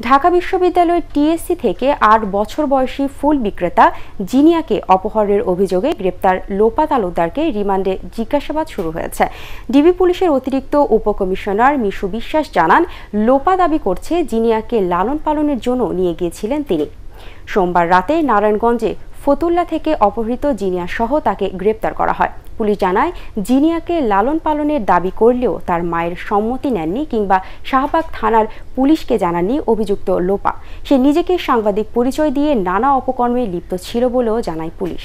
ঢাকা বিশ্ববিদ্যালয়ের টিএসসি থেকে আট বছর বয়সী ফুল বিক্রেতা জিনিয়াকে অপহরণের অভিযোগে গ্রেপ্তার লোপা তালুকদারকে রিমান্ডে জিজ্ঞাসাবাদ শুরু হয়েছে। ডিবি পুলিশের অতিরিক্ত উপকমিশনার মিশু বিশ্বাস জানান লোপা দাবি করছে জিনিয়াকে লালন পালনের জন্য নিয়ে গিয়েছিলেন তিনি। সোমবার রাতে নারায়ণগঞ্জে ফতুল্লা থেকে অপহৃত জিনিয়া সহ তাকে গ্রেপ্তার করা হয়। পুলিশ জানায়, জিনিয়াকে লালন পালনের দাবি করলেও তার মায়ের সম্মতি নেননি কিংবা শাহবাগ থানার পুলিশকে জানাননি অভিযুক্ত লোপা। সে নিজেকে সাংবাদিক পরিচয় দিয়ে নানা অপকর্মে লিপ্ত ছিল বলেও জানায় পুলিশ।